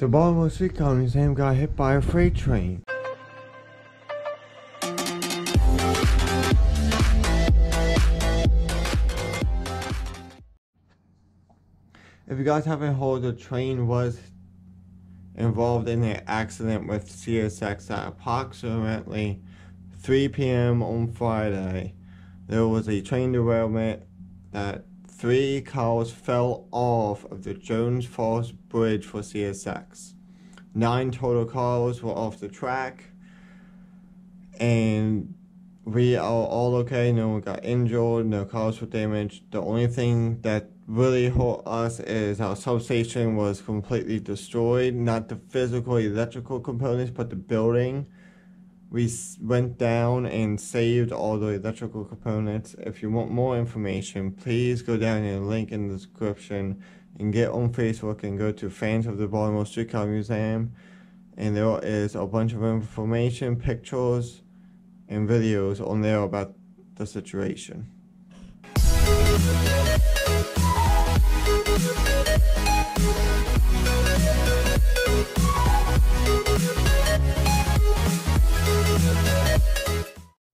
The Baltimore Streetcar Museum got hit by a freight train. If you guys haven't heard, the train was involved in an accident with CSX at approximately 3 p.m. on Friday. There was a train derailment that three cars fell off of the Jones Falls Bridge for CSX. Nine total cars were off the track, and we are all okay. No one got injured, no cars were damaged. The only thing that really hurt us is our substation was completely destroyed. Not the physical electrical components, but the building. We went down and saved all the electrical components. If you want more information, please go down in the link in the description and get on Facebook and go to Fans of the Baltimore Streetcar Museum. And there is a bunch of information, pictures, and videos on there about the situation.